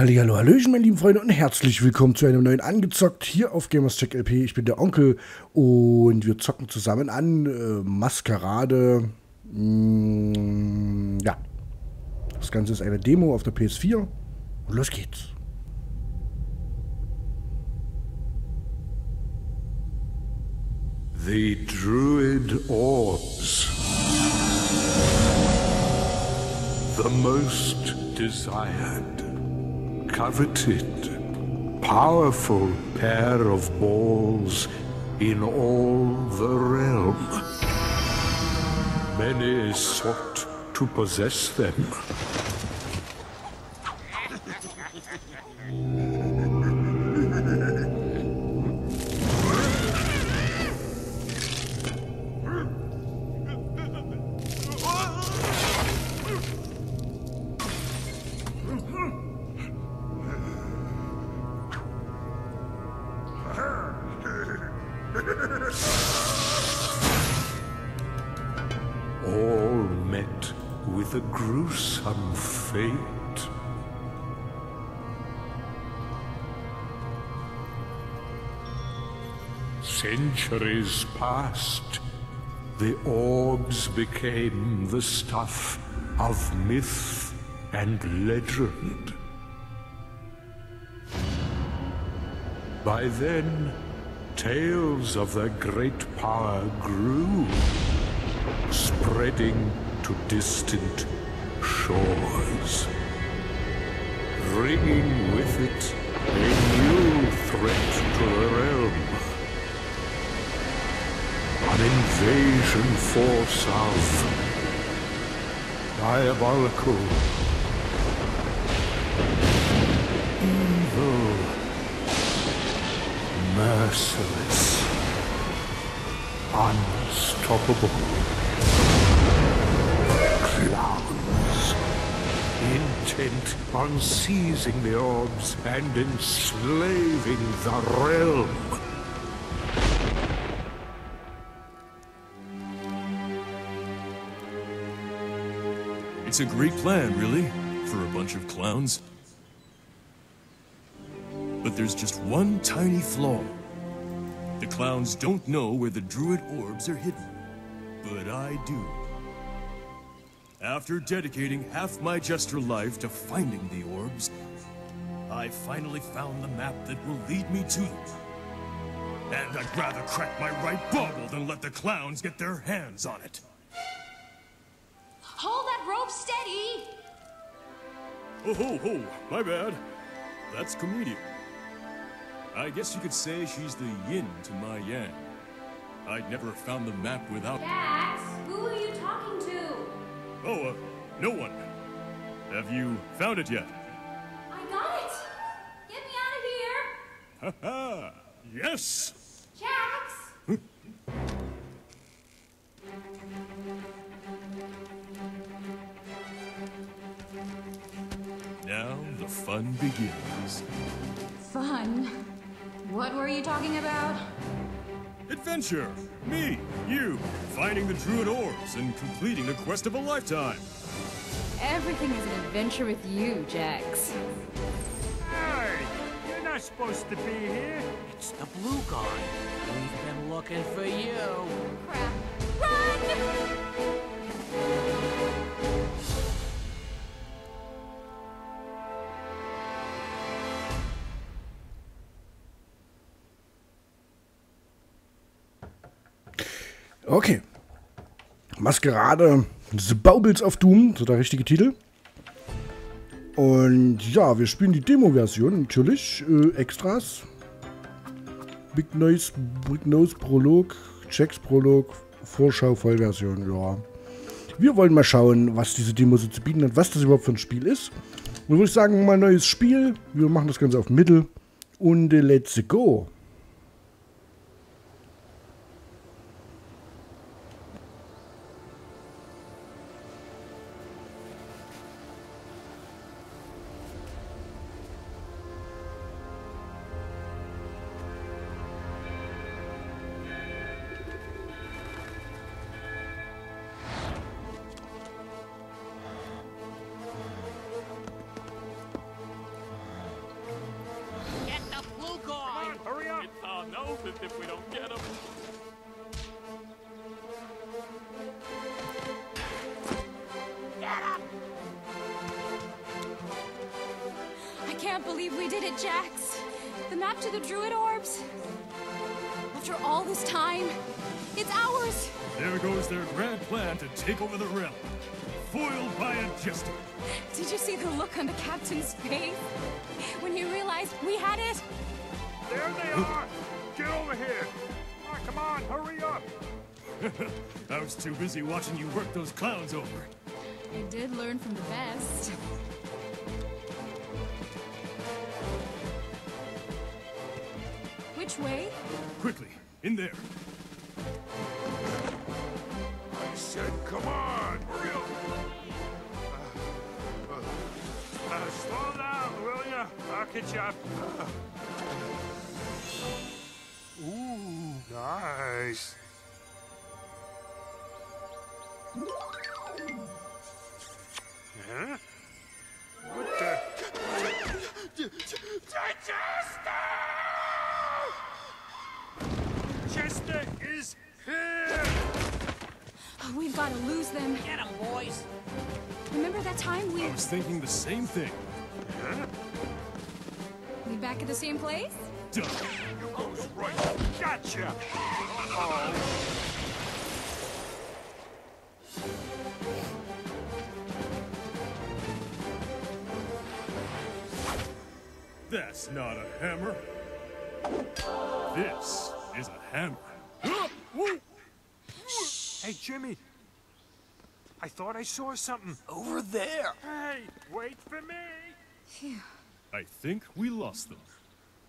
Hallihallo, Hallöchen, meine lieben Freunde und herzlich willkommen zu einem neuen Angezockt hier auf Gamerscheck LP. Ich bin der Onkel und wir zocken zusammen an äh, Maskerade. Mm, ja, das Ganze ist eine Demo auf der PS4 und los geht's. The Druid Orbs. The most desired, coveted, powerful pair of balls in all the realm. Many sought to possess them. Became the stuff of myth and legend. By then, tales of their great power grew spreading to distant shores, bringing with it a new threat to the realm. An invasion force of diabolical, evil, merciless, unstoppable clowns, intent on seizing the orbs and enslaving the realm. It's a great plan, really, for a bunch of clowns. But there's just one tiny flaw. The clowns don't know where the druid orbs are hidden. But I do. After dedicating half my jester life to finding the orbs, I finally found the map that will lead me to them. And I'd rather crack my right bauble than let the clowns get their hands on it. Steady! Oh, ho, ho, my bad. That's comedian. I guess you could say she's the yin to my yang. I'd never have found the map without. Jax, who are you talking to? Oh, uh, no one. Have you found it yet? I got it! Get me out of here! Ha ha! Yes! Now the fun begins. Fun. What were you talking about? Adventure! Me, you, finding the druid orbs and completing the quest of a lifetime. Everything is an adventure with you, Jax. Hey, you're not supposed to be here. It's the blue guy. We've been looking for you. Crap. Run! Okay. Maskerade The Baubles of Doom, so der richtige Titel. Und ja, wir spielen die Demo-Version natürlich. Äh, Extras. Big Noise, Big Nose Prolog, Checks Prolog, Vorschau, Vollversion, ja. Wir wollen mal schauen, was diese Demo so zu bieten hat, was das überhaupt für ein Spiel ist. Und würde ich sagen, mal neues Spiel. Wir machen das Ganze auf Mittel. Und äh, let's go. There goes their grand plan to take over the realm. Foiled by a jester. Did you see the look on the captain's face? When he realized we had it? There they are! Get over here! Ah, come on, hurry up! I was too busy watching you work those clowns over. I did learn from the best. Which way? Quickly, in there. Said, come on, hurry up! Uh, uh, slow down, will ya? I'll catch you up. Ooh, nice. Huh? What the? Chester is here! Oh, we've got to lose them. Get them, boys! Remember that time we I was thinking the same thing. we back at the same place? Done. You goes right. Gotcha! Uh-oh. That's not a hammer. This is a hammer. Hey, Jimmy. I thought I saw something. Over there. Hey, wait for me. Phew. I think we lost them.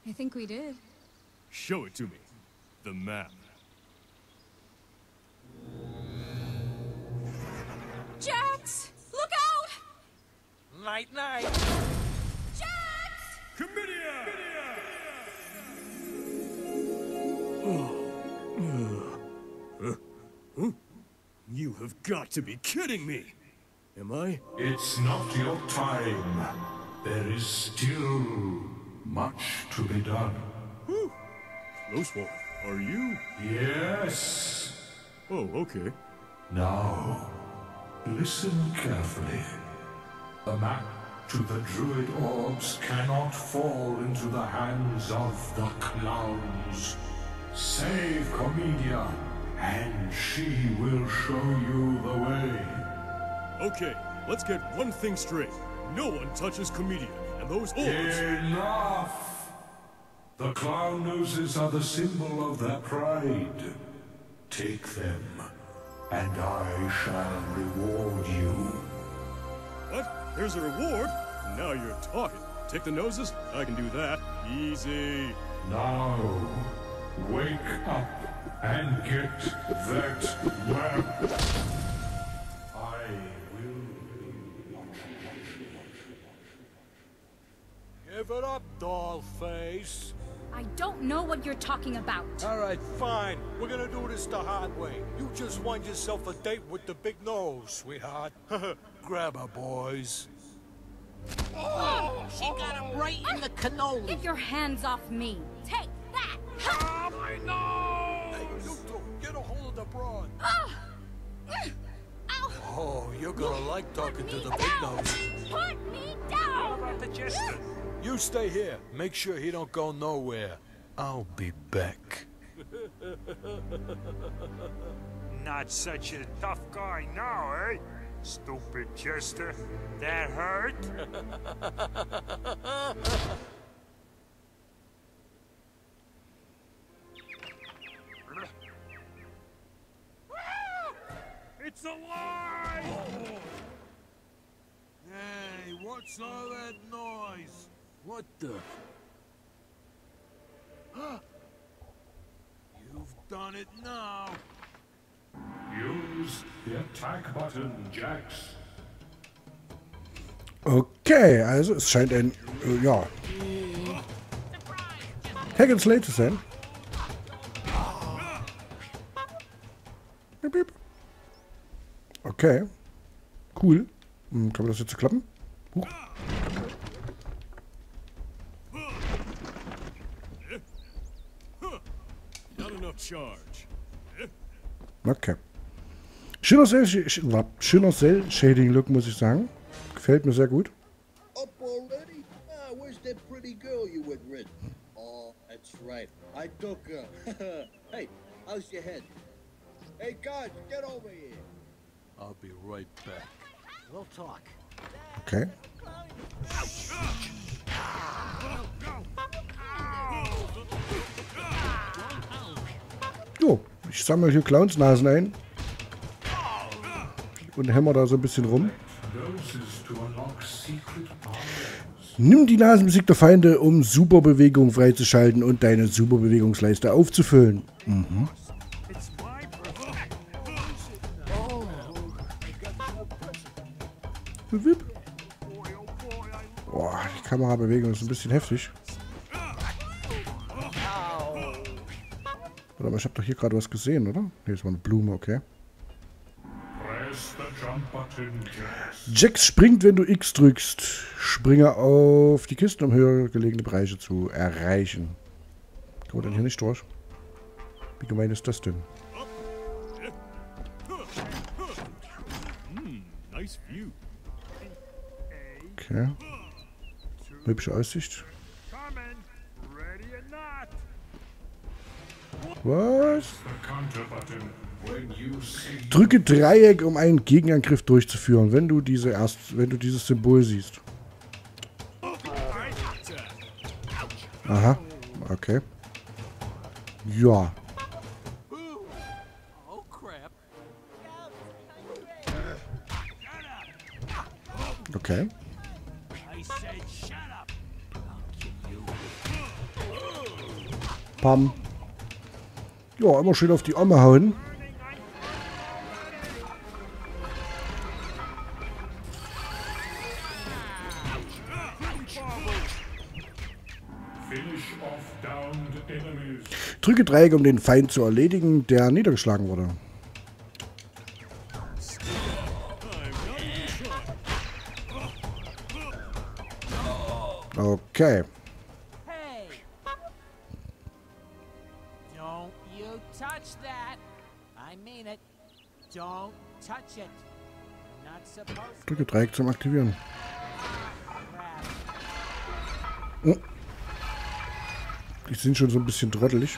I think we did. Show it to me. The map. Jax! Look out! Night, night. Have got to be kidding me! Am I? It's not your time. There is still much to be done. Close one. Are you? Yes. Oh, okay. Now, listen carefully. A map to the Druid Orbs cannot fall into the hands of the clowns. Save Comedia, and she will show you the way. Okay, let's get one thing straight. No one touches Comedia, and those orbs... Enough! The clown noses are the symbol of their pride. Take them, and I shall reward you. What? There's a reward? Now you're talking. Take the noses? I can do that. Easy. Now, wake up and get that map. I will Give it up, doll face. I don't know what you're talking about. All right, fine. We're gonna do this the hard way. You just won yourself a date with the big nose, sweetheart. Grab her, boys. She got him right in the cannoli. Get your hands off me. Take that! Ah, my nose! Oh, you're gonna like talking to me the big nose. Put me What down! about the jester? You stay here. Make sure he don't go nowhere. I'll be back. Not such a tough guy now, eh? Stupid jester. That hurt? it's alive! Hey, what's all that noise? What the? You've done it now. use the attack button, Jax. Okay, also es scheint ein, äh, ja, Hack and Slay zu sein. Piep, piep. Okay, cool. Hm, kann man das jetzt klappen? Huch. Okay. Schöner Cell, sch- schöner Cell Shading Look, muss ich sagen. Gefällt mir sehr gut. Hey, how's your head? Hey, guys, get over here. I'll be right back. We'll talk. Okay. Jo, ich sammle hier Clownsnasen ein. Und hämmer da so ein bisschen rum. Nimm die Nasenmusik der Feinde, um Superbewegung freizuschalten und deine Superbewegungsleiste aufzufüllen. Mhm. Boah, die Kamerabewegung ist ein bisschen heftig. Warte mal, ich habe doch hier gerade was gesehen, oder? Ne, das war eine Blume, okay. Jax. Springt, wenn du X drückst. Springe auf die Kisten, um höher gelegene Bereiche zu erreichen. Kommen wir denn hier nicht durch? Wie gemein ist das denn? Okay. Hübsche Aussicht. Was? Drücke Dreieck, um einen Gegenangriff durchzuführen, wenn du diese erst, wenn du dieses Symbol siehst. Aha, okay. Ja, okay. Pam. Ja, immer schön auf die Arme hauen. Drücke Dreieck, um den Feind zu erledigen, der niedergeschlagen wurde. Okay. Drücke Dreieck zum Aktivieren. grab. Die sind schon so ein bisschen trottelig.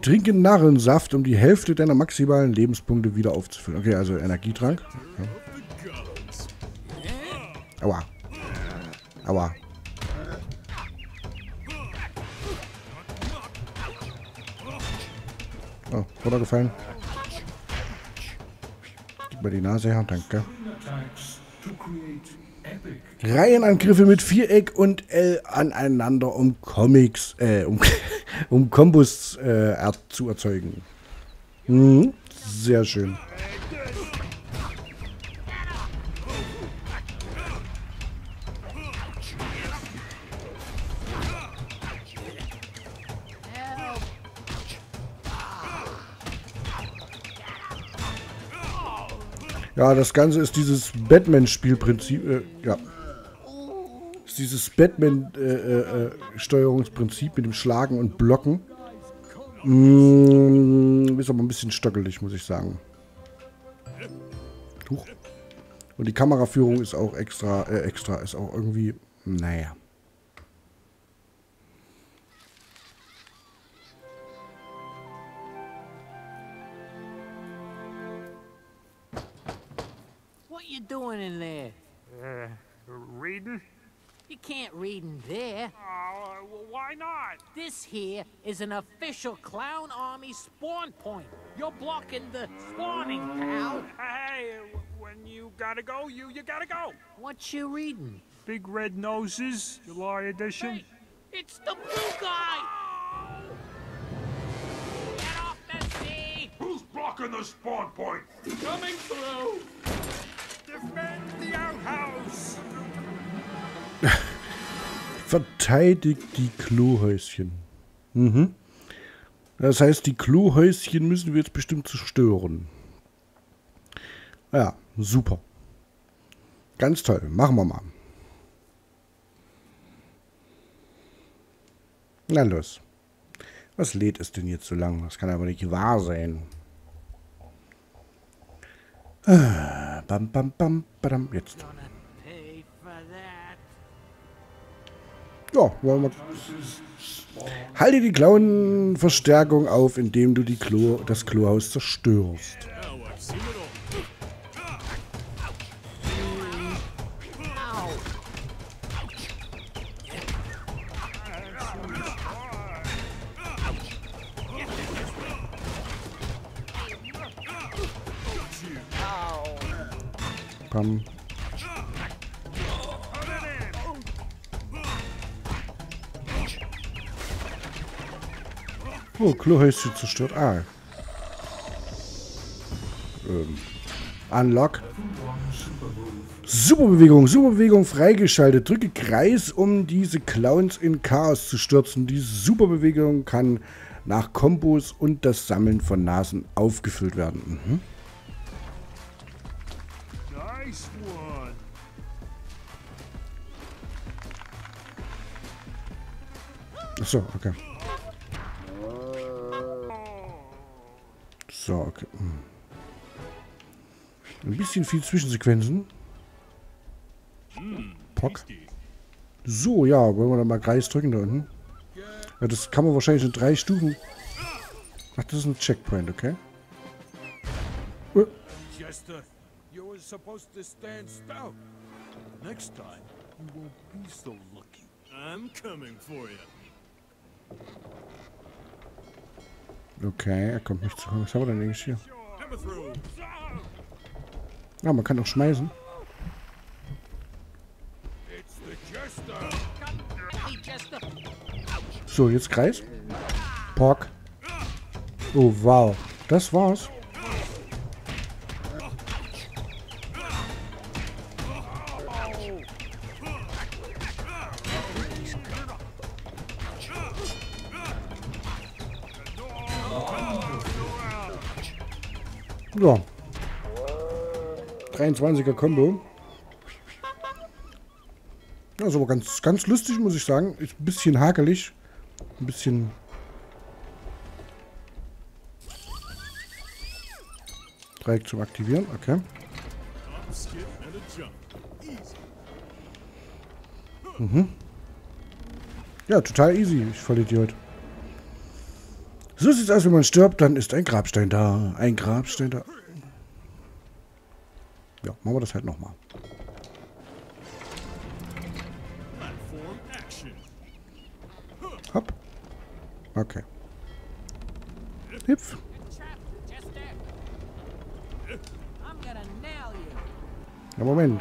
Trinke Narrensaft, um die Hälfte deiner maximalen Lebenspunkte wieder aufzufüllen. Okay, also Energietrank. Ja. Aua. Aua. Oh, runtergefallen. Gib mir die Nase her, danke. Reihenangriffe mit Viereck und L aneinander, um Comics, äh, um, um Kombos äh, zu erzeugen. Mhm. Sehr schön. Ja, das Ganze ist dieses Batman-Spielprinzip. Äh, ja. Ist dieses Batman-Steuerungsprinzip mit dem Schlagen und Blocken. Mm, ist aber ein bisschen stockelig, muss ich sagen. Huch. Und die Kameraführung ist auch extra, äh, extra, ist auch irgendwie, naja. Reading? You can't read in there. Oh, uh, well, why not? This here is an official Clown Army spawn point. You're blocking the spawning, pal. Hey, when you gotta go, you you gotta go. What you reading? Big Red Noses, July edition. Hey, it's the blue guy! Get off the sea! Who's blocking the spawn point? Coming through! Defend the outhouse! Verteidigt die Klohäuschen. Mhm. Das heißt, die Klohäuschen müssen wir jetzt bestimmt zerstören. Ja, super. Ganz toll. Machen wir mal. Na los. Was lädt es denn jetzt so lang? Das kann aber nicht wahr sein. Ah, Bam, bam, bam, badam. Jetzt. Ja, wollen wir. Halte die Klauenverstärkung auf, indem du die Klo, das Klohaus zerstörst. Now Oh, Klohäuschen zerstört. Ah. Ähm. Unlock. Superbewegung, Superbewegung freigeschaltet. Drücke Kreis, um diese Clowns in Chaos zu stürzen. Die Superbewegung kann nach Kombos und das Sammeln von Nasen aufgefüllt werden. Mhm. Achso, okay. So, okay. Hm. Ein bisschen viel Zwischensequenzen. Pock. So, ja, wollen wir da mal Kreis drücken da unten? Ja, das kann man wahrscheinlich in drei Stufen. Ach, das ist ein Checkpoint, okay? Äh, Jester, you were supposed to stand stout. Next time, you won't be so lucky. I'm coming for you. Okay, er kommt nicht zu. Was haben wir denn eigentlich hier? Ah, man kann auch schmeißen. So, jetzt Kreis. Pock. Oh, wow. Das war's. 23er Combo. Ja, ist aber ganz, ganz lustig, muss ich sagen. Ist ein bisschen hakelig. Ein bisschen. Dreieck zum Aktivieren, okay. Easy. Ja, total easy, ich Vollidiot. So sieht's aus, wenn man stirbt, dann ist ein Grabstein da. Ein Grabstein da. Ja, machen wir das halt nochmal. Hopp. Okay. Hüpf. Ja, Moment.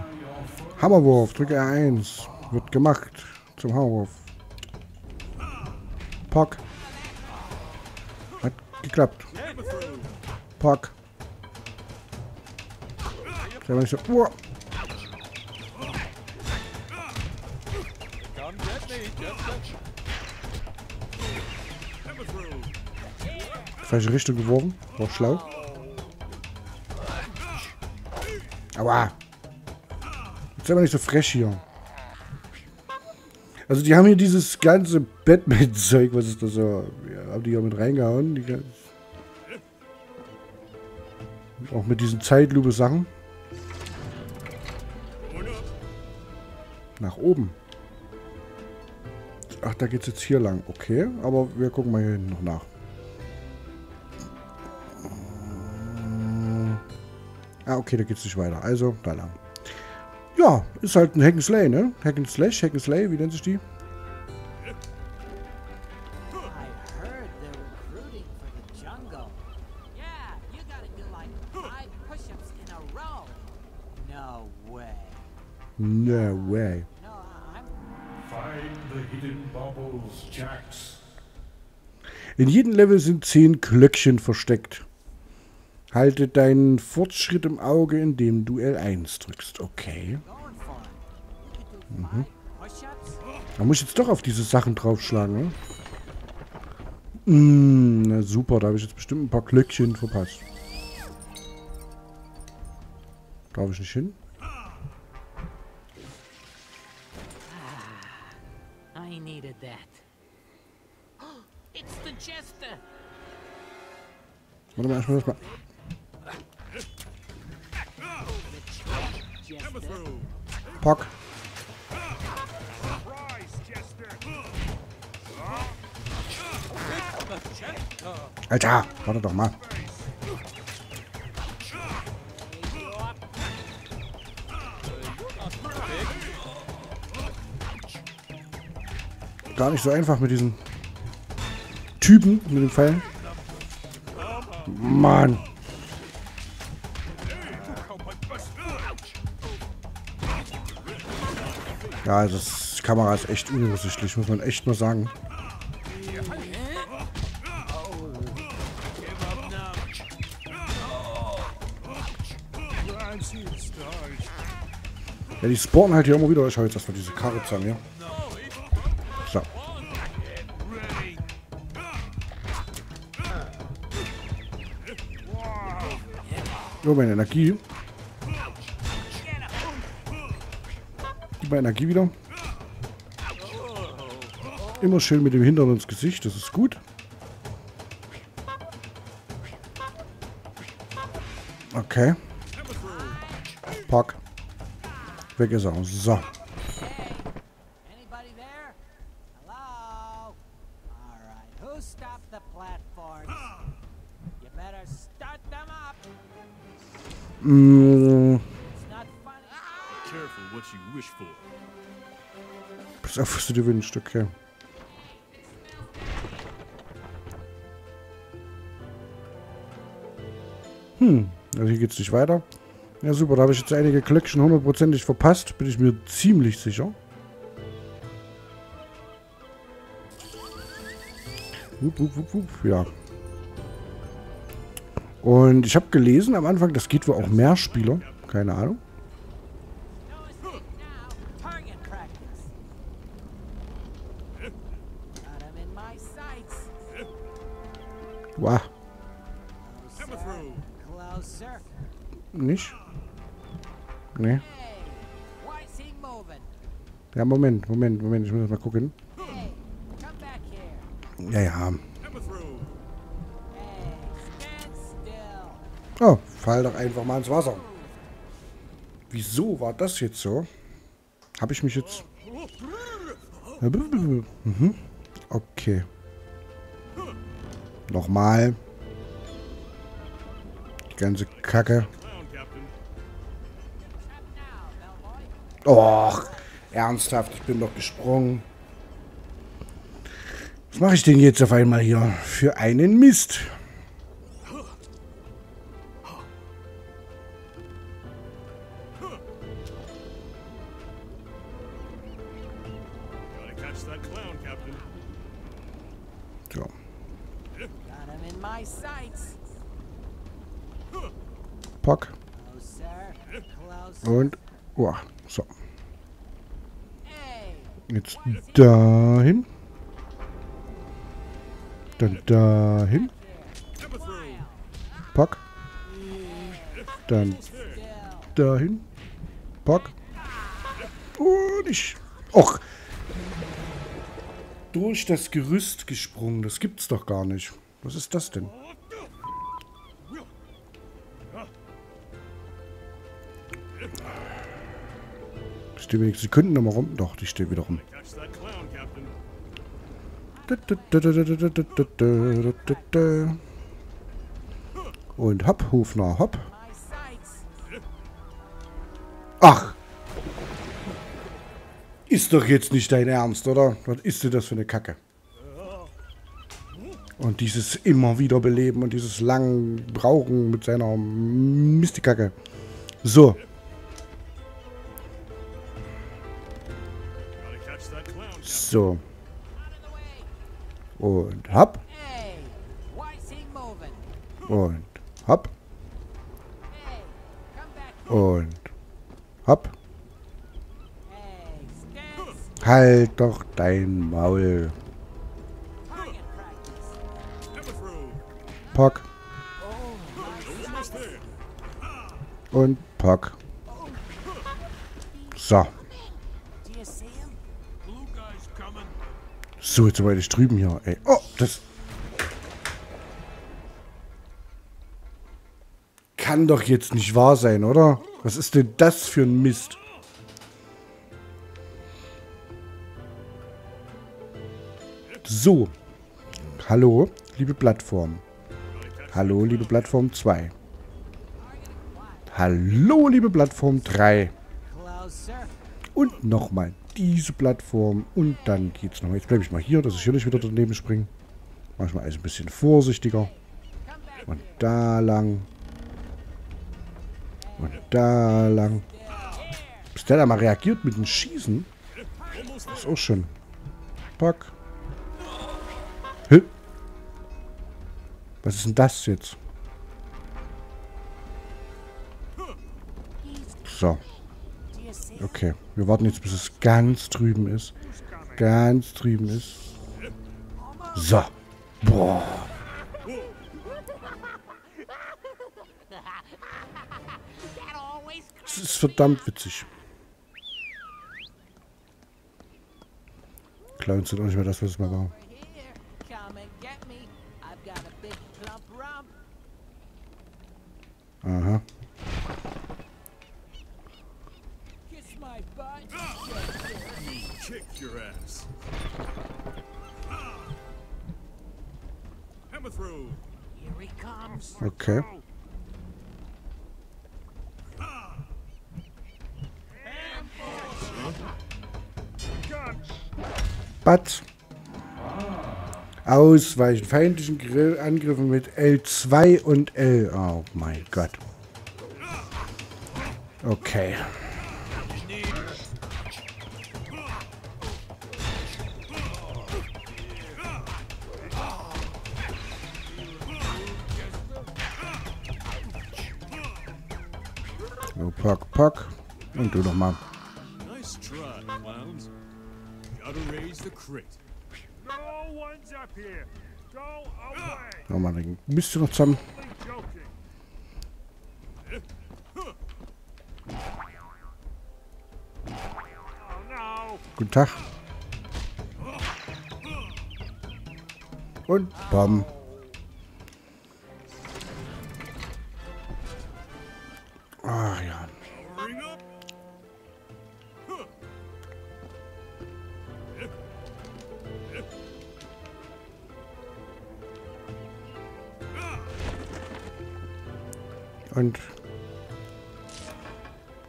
Hammerwurf, drücke R1. Wird gemacht. Zum Hammerwurf. Pock. Hat geklappt. Hammer Sei mal nicht so. Uah. Falsche Richtung geworfen. War schlau. Aua. Jetzt mal nicht so frech hier. Also die haben hier dieses ganze Batman-Zeug, was ist das so? Ja, haben die ja mit reingehauen. Auch mit diesen Zeitlupe-Sachen. Nach oben. Ach, da geht's jetzt hier lang. Okay, aber wir gucken mal hier hinten noch nach. Ah, okay, da geht's nicht weiter. Also, da lang. Ja, ist halt ein Hack and Slay, ne? Hack and Slash, Hack and Slay, wie nennt sich die? No way. In jedem Level sind 10 Glöckchen versteckt. Halte deinen Fortschritt im Auge, indem du L1 drückst. Okay. push-ups. Da muss ich jetzt doch auf diese Sachen draufschlagen, ne? Mm, na super, da habe ich jetzt bestimmt ein paar Glöckchen verpasst. Darf ich nicht hin? Needed that. It's the Jester. Warte mal, erstmal das mal. Pock. Alter, warte doch mal. Gar nicht so einfach mit diesen Typen, mit den Pfeilen. Mann. Ja, also das die Kamera ist echt unübersichtlich, muss man echt mal sagen. Ja, die spawnen halt hier immer wieder. Ich hau jetzt erstmal diese Karre zusammen, ja. So, meine Energie. Gib mal Energie wieder. Immer schön mit dem Hintern ins Gesicht, das ist gut. Okay. Pack. Weg ist er. So. For. pass auf, was du dir wünschst, okay. Hm, also hier geht's nicht weiter. Ja super, da habe ich jetzt einige Collection hundertprozentig verpasst, bin ich mir ziemlich sicher. Wupp, wupp, wupp, wupp, ja. Und ich habe gelesen am Anfang, das geht wohl auch mehr Spieler. Keine Ahnung. Wow. Nicht? Nee. Ja, Moment, Moment, Moment. Ich muss mal gucken. Ja, ja. Oh, fall doch einfach mal ins Wasser. Wieso war das jetzt so? Habe ich mich jetzt... Mhm. Okay. Nochmal. Die ganze Kacke. Och, ernsthaft, ich bin doch gesprungen. Was mache ich denn jetzt auf einmal hier? Für einen Mist. So. Closer. Und... Oh, so. Jetzt dahin. Dann dahin. Pack. Dann dahin. Pack. Und ich. Och. Durch das Gerüst gesprungen. Das gibt's doch gar nicht. Was ist das denn? Steht wenigstens die Sekunden nochmal rum. Doch, die steht wieder rum. Und hopp, Hufner, hopp. Ach! Ist doch jetzt nicht dein Ernst, oder? Was ist denn das für eine Kacke? Und dieses immer wieder beleben und dieses lang Brauchen mit seiner Mistikacke. So, so. Und hopp. Und hopp. Und hopp. Halt doch dein Maul. Pock. Und Pock. So. So, jetzt weit ich drüben hier. Ey. Oh, das. kann doch jetzt nicht wahr sein, oder? Was ist denn das für ein Mist? So. Hallo, liebe Plattform. Hallo, liebe Plattform 2. Hallo, liebe Plattform 3. Und nochmal diese Plattform. Und dann geht's nochmal. Jetzt bleibe ich mal hier, dass ich hier nicht wieder daneben springe. Mach ich mal alles ein bisschen vorsichtiger. Und da lang. Und da lang. Bis der da mal reagiert mit dem Schießen. Das ist auch schön. Pack. Was ist denn das jetzt? So. Okay. Wir warten jetzt, bis es ganz drüben ist. Ganz drüben ist. So. Boah. Das ist verdammt witzig. Clowns sind auch nicht mehr das, was es mal war. Kick your ass. Hammer through. Here he comes. Okay. Batz. Ausweichen. Feindlichen Grill Angriffen mit L2 und L. Oh mein Gott. Okay. So, pack, pack. Und du nochmal. Nice try, clowns. Gotta raise the crit. No one's up here. Go away. Nochmal den Mist noch zusammen. Oh. Guten Tag. Und bam.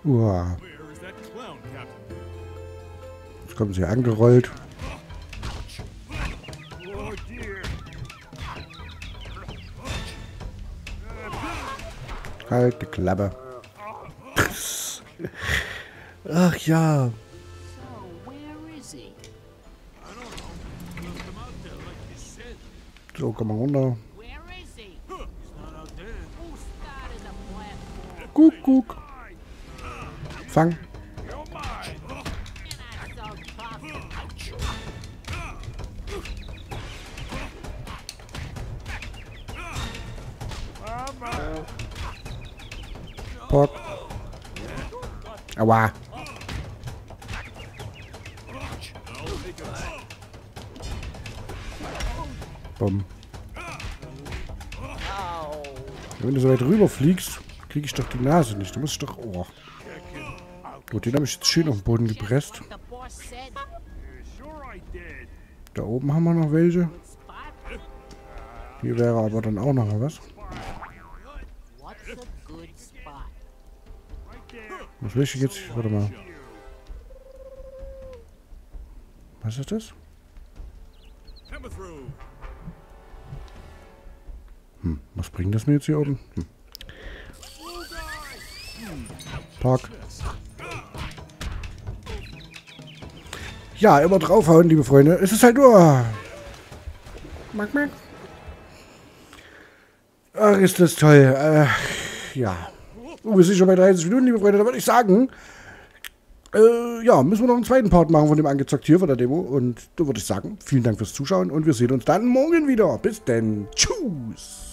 Uah. Jetzt kommen sie angerollt. Die Klappe. Ach ja. So, komm mal runter. Where is Fang. Bock. Aua. Bumm. Wenn du so weit rüber fliegst, kriege ich doch die Nase nicht. Du musst doch... Oh. Gut, den habe ich jetzt schön auf den Boden gepresst. Da oben haben wir noch welche. Hier wäre aber dann auch noch was. Was will ich jetzt? Warte mal. Was ist das? Hm, was bringt das mir jetzt hier oben? Hm. Park. Ja, immer draufhauen, liebe Freunde. Es ist halt nur... Mack, mack. Ach, ist das toll. Äh, ja. Oh, wir sind schon bei 30 Minuten, liebe Freunde. Da würde ich sagen... Äh, ja, müssen wir noch einen zweiten Part machen von dem angezockt hier von der Demo. Und da würde ich sagen, vielen Dank fürs Zuschauen und wir sehen uns dann morgen wieder. Bis denn. Tschüss.